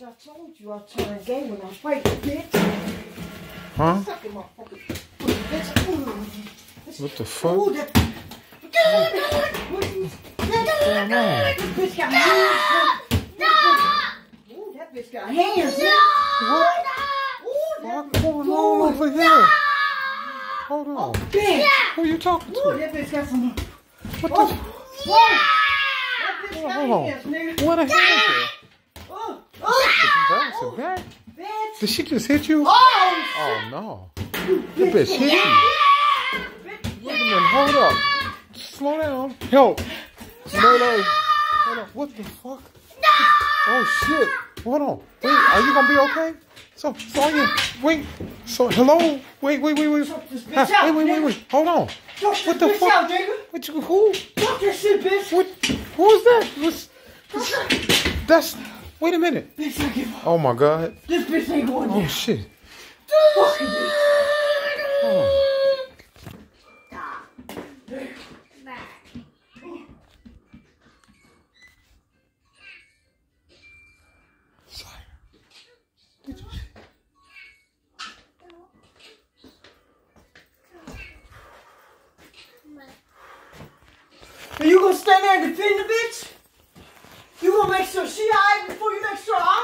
I told you I turn gay when I fight, bitch. Huh? Suck him up, fucking bitch. What the Ooh, fuck? that. What's going? This bitch got hands. Ooh, that bitch got hands. What Ooh, that What's going on over here? Hold oh, on. bitch. Who you talking Ooh, to? that bitch got some. What Oh, the? whoa. That bitch got on. hands, nigga. What a hand? Oh, back. bitch. Did she just hit you? Oh, Oh no. That bitch hit you. Wait a minute, hold up. Slow down. Help. No, no. Hold on. What the fuck? Oh shit. Hold on. Wait, are you gonna be okay? So, so you wait. So, hello. Wait, wait, wait, wait. Ah, Wait, wait, wait, wait. Hold on. What the fuck? out, nigga. What you? Who? Fuck that shit, bitch. What? Who was that? What's, that's. Wait a minute. Bitch, I give up. Oh my god. This bitch ain't going Oh there. shit. Fucking bitch. Hold on. Sorry. Are you gonna stand there and defend the bitch? You gonna make sure she alright before you make sure I'm